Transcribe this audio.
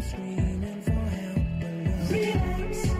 I'm screaming for help. Relax.